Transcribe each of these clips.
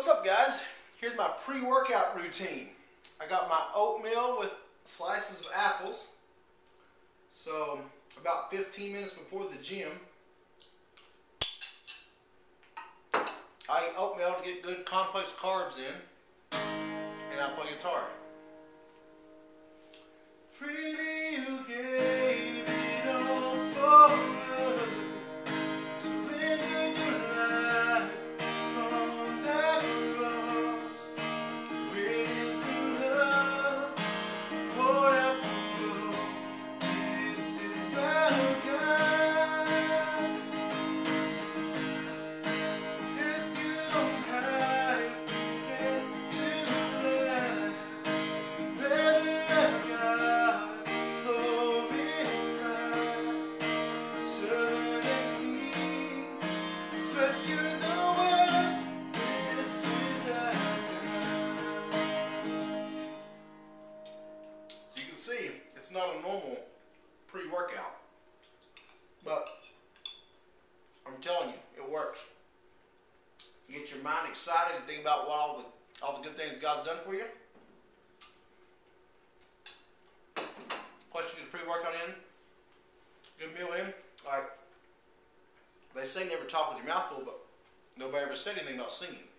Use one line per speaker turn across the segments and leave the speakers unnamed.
What's up guys? Here's my pre-workout routine. I got my oatmeal with slices of apples. So about 15 minutes before the gym, I eat oatmeal to get good complex carbs in, and I play guitar. Freely see it's not a normal pre-workout, but I'm telling you, it works. Get your mind excited and think about what all the all the good things God's done for you. Pre-workout in, good meal in. Like they say, never talk with your mouth full, but nobody ever said anything about singing.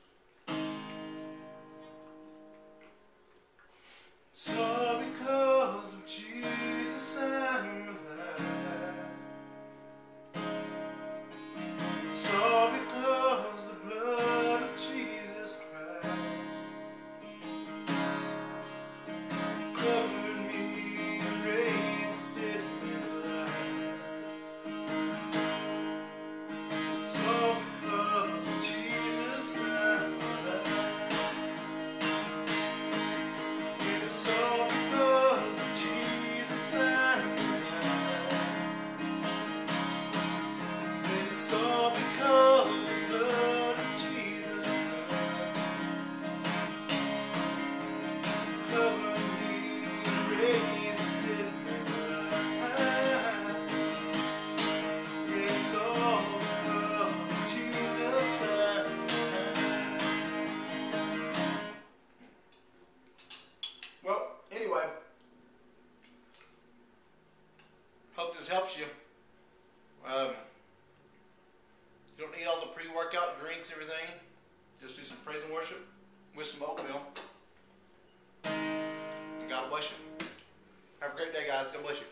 Helps you. Um, you don't need all the pre-workout drinks, everything. Just do some praise and worship with some oatmeal. God bless you. Have a great day, guys. God bless you.